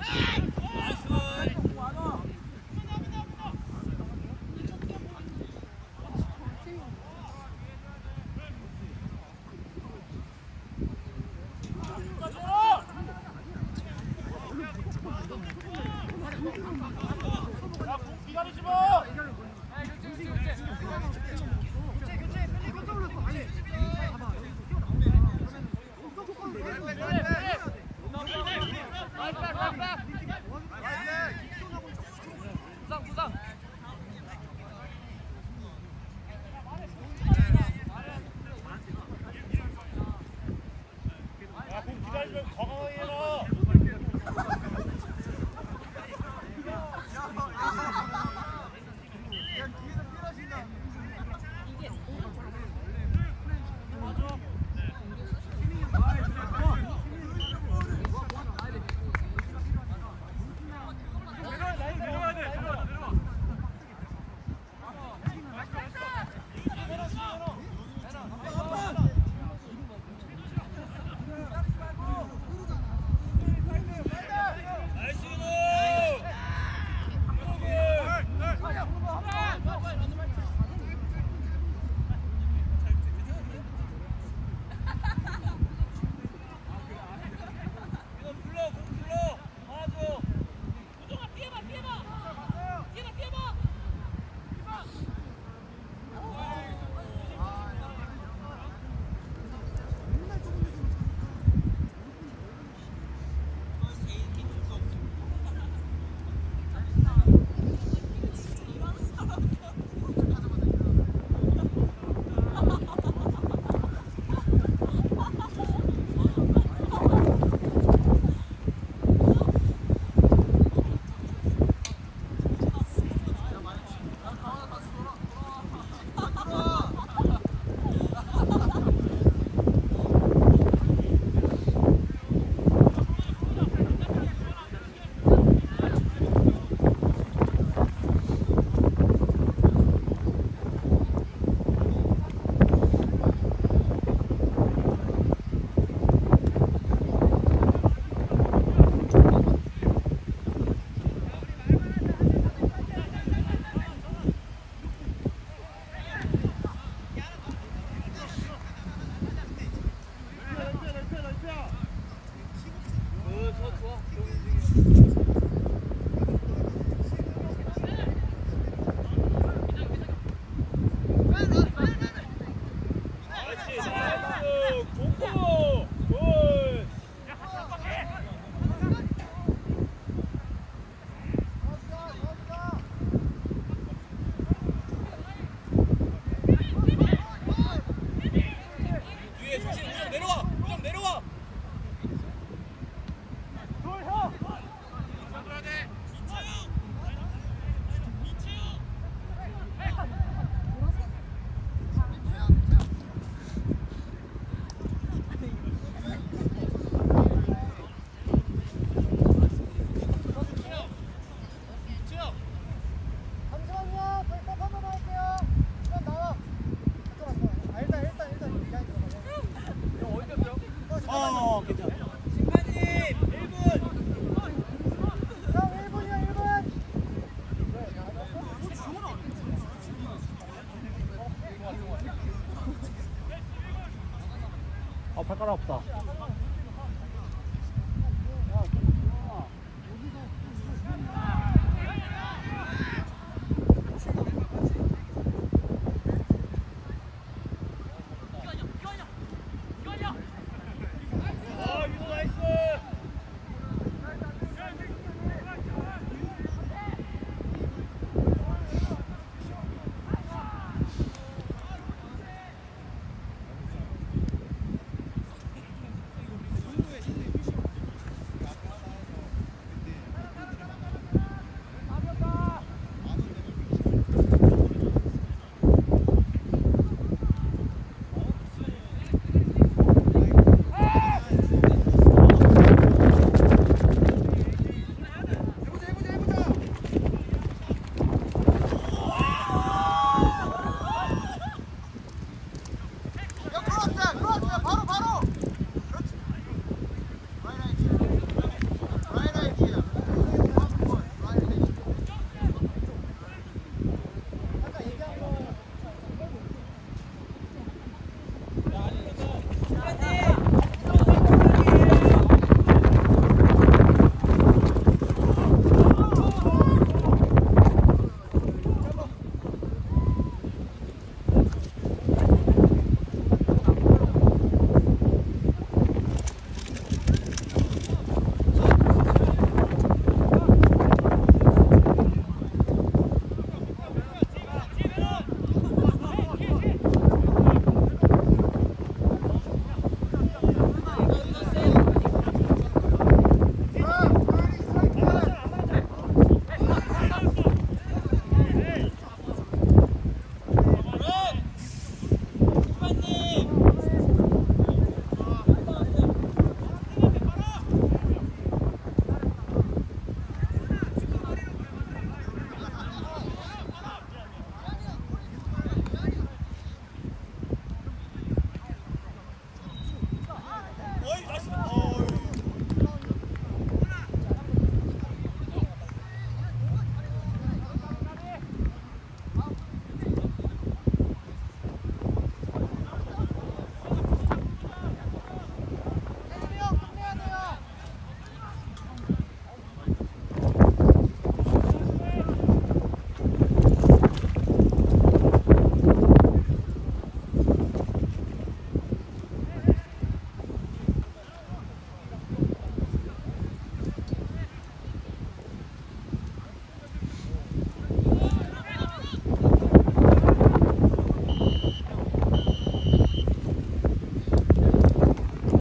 부 하나 없다.